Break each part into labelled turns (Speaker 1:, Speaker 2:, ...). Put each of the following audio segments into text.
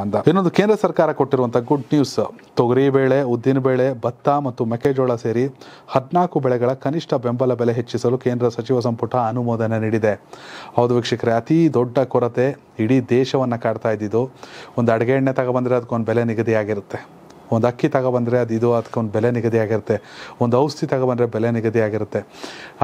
Speaker 1: ಅಂದ ಇನ್ನೊಂದು ಕೇಂದ್ರ ಸರ್ಕಾರ ಕೊಟ್ಟಿರುವಂಥ ಗುಡ್ ನ್ಯೂಸ್ ತೊಗರಿ ಬೇಳೆ, ಉದ್ದಿನ ಬೇಳೆ, ಭತ್ತ ಮತ್ತು ಮೆಕ್ಕೆಜೋಳ ಸೇರಿ ಹದಿನಾಲ್ಕು ಬೆಳೆಗಳ ಕನಿಷ್ಠ ಬೆಂಬಲ ಬೆಲೆ ಹೆಚ್ಚಿಸಲು ಕೇಂದ್ರ ಸಚಿವ ಸಂಪುಟ ಅನುಮೋದನೆ ನೀಡಿದೆ. ಹೌದು ವೀಕ್ಷಕರೇ, ಅತಿ ದೊಡ್ಡ ಕೊರತೆ ಇಡೀ ದೇಶವನ್ನು ಕಾಡ್ತಾ ಇದ್ದಿದ್ದು. ಒಂದು ಅಡುಗೆ ಎಣ್ಣೆ ತಗೊಬಂದರೆ ಅದಕ್ಕೊಂದು ಬೆಲೆ ನಿಗದಿಯಾಗಿರುತ್ತೆ. ಒಂದು ಅಕ್ಕಿ ತಗೊಬಂದರೆ ಅದು ಇದು ಅದಕ್ಕೊಂದು ಬೆಲೆ ನಿಗದಿಯಾಗಿರುತ್ತೆ. ಒಂದು ಔಷಧಿ ತಗೊಬಂದರೆ ಬೆಲೆ ನಿಗದಿಯಾಗಿರುತ್ತೆ.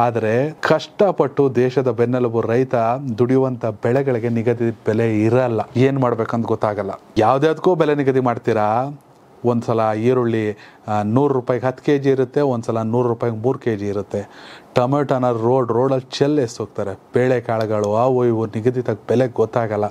Speaker 1: ಆದರೆ ಕಷ್ಟಪಟ್ಟು ದೇಶದ ಬೆನ್ನೆಲುಬು ರೈತ ದುಡಿಯುವಂಥ ಬೆಳೆಗಳಿಗೆ ನಿಗದಿ ಬೆಲೆ ಇರಲ್ಲ. ಏನು ಮಾಡ್ಬೇಕಂತ ಗೊತ್ತಾಗಲ್ಲ. ಯಾವುದ್ಯಾವುದಕ್ಕೂ ಬೆಲೆ ನಿಗದಿ ಮಾಡ್ತೀರಾ? ಒಂದು ಸಲ ಈರುಳ್ಳಿ ನೂರು ರೂಪಾಯಿಗೆ ಹತ್ತು ಕೆ ಜಿ ಇರುತ್ತೆ ಒಂದು ಸಲ ನೂರು ರೂಪಾಯಿಗೆ ಮೂರು ಕೆ ಜಿ ಇರುತ್ತೆ. ಟೊಮೆಟೊನ ರೋಡ್ ರೋಡಲ್ಲಿ ಚೆಲ್ಲಿ ಹೋಗ್ತಾರೆ ಬೇಳೆಕಾಳುಗಳು ಅವು ಇವು ನಿಗದಿತ ಬೆಲೆ ಗೊತ್ತಾಗಲ್ಲ.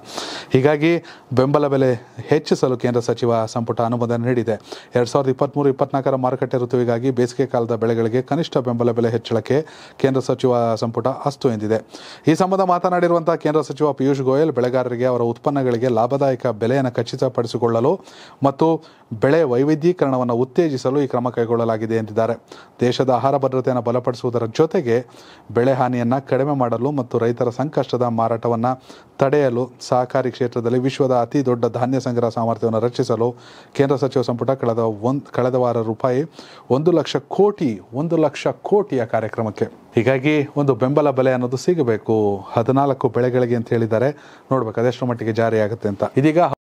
Speaker 1: ಹೀಗಾಗಿ ಬೆಂಬಲ ಬೆಲೆ ಹೆಚ್ಚಿಸಲು ಕೇಂದ್ರ ಸಚಿವ ಸಂಪುಟ ಅನುಮೋದನೆ ನೀಡಿದೆ. ಎರಡು ಸಾವಿರದ ಇಪ್ಪತ್ತ್ಮೂರು ಇಪ್ಪತ್ನಾಲ್ಕರ ಮಾರುಕಟ್ಟೆ ಋತುವಿಗಾಗಿ ಬೇಸಿಗೆ ಕಾಲದ ಬೆಳೆಗಳಿಗೆ ಕನಿಷ್ಠ ಬೆಂಬಲ ಬೆಲೆ ಹೆಚ್ಚಳಕ್ಕೆ ಕೇಂದ್ರ ಸಚಿವ ಸಂಪುಟ ಅಸ್ತು ಎಂದಿದೆ. ಈ ಸಂಬಂಧ ಮಾತನಾಡಿರುವಂತಹ ಕೇಂದ್ರ ಸಚಿವ ಪಿಯೂಷ್ ಗೋಯಲ್ ಬೆಳೆಗಾರರಿಗೆ ಅವರ ಉತ್ಪನ್ನಗಳಿಗೆ ಲಾಭದಾಯಕ ಬೆಲೆಯನ್ನು ಖಚಿತಪಡಿಸಿಕೊಳ್ಳಲು ಮತ್ತು ಬೆಳೆ ವೈವಿಧ್ಯೀಕರಣವನ್ನು ಉತ್ತೇಜಿಸಲು ಈ ಕ್ರಮ ಕೈಗೊಳ್ಳಲಾಗಿದೆ ಎಂದಿದ್ದಾರೆ. ದೇಶದ ಆಹಾರ ಭದ್ರತೆಯನ್ನು ಬಲಪಡಿಸುವುದರ ಜೊತೆಗೆ ಬೆಳೆ ಹಾನಿಯನ್ನು ಕಡಿಮೆ ಮಾಡಲು ಮತ್ತು ರೈತರ ಸಂಕಷ್ಟದ ಮಾರಾಟವನ್ನು ತಡೆಯಲು ಸಹಕಾರಿ ಕ್ಷೇತ್ರದಲ್ಲಿ ವಿಶ್ವದ ಅತಿ ದೊಡ್ಡ ಧಾನ್ಯ ಸಂಗ್ರಹ ಸಾಮರ್ಥ್ಯವನ್ನು ರಚಿಸಲು ಕೇಂದ್ರ ಸಚಿವ ಸಂಪುಟ ಕಳೆದ ಒಂದು ಕಳೆದ ವಾರ ರೂಪಾಯಿ ಒಂದು ಲಕ್ಷ ಕೋಟಿ, ಒಂದು ಲಕ್ಷ ಕೋಟಿಯ ಕಾರ್ಯಕ್ರಮಕ್ಕೆ. ಹೀಗಾಗಿ ಒಂದು ಬೆಂಬಲ ಬೆಲೆ ಅನ್ನೋದು ಸಿಗಬೇಕು. ಹದಿನಾಲ್ಕು ಬೆಳೆಗಳಿಗೆ ಅಂತ ಹೇಳಿದ್ದಾರೆ. ನೋಡ್ಬೇಕು ಅದೆಷ್ಟು ಮಟ್ಟಿಗೆ ಜಾರಿ ಆಗುತ್ತೆ ಅಂತ. ಇದೀಗ